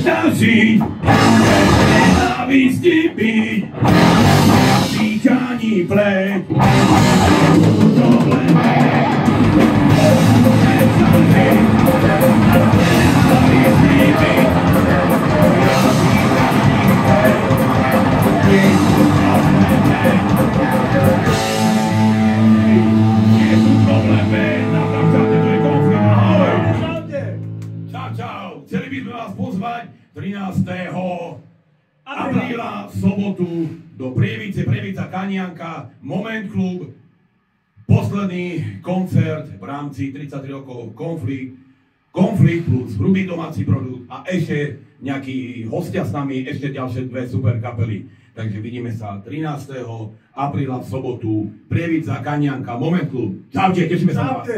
zažiť, nenávisti byť, týčaní pleť, Čau, čau, chceli by sme vás pozvať 13. apríla v sobotu do Prievice, Prievica Kanianka, Moment Klub, posledný koncert v rámci 33 rokov konflikt, konflikt plus hrubý domáci produkt a ešte nejakí hostia s nami, ešte ďalšie dve super kapely. Takže vidíme sa 13. apríla v sobotu, Prievica, Kanianka, Moment Klub. Čaute, tešíme sa na vás.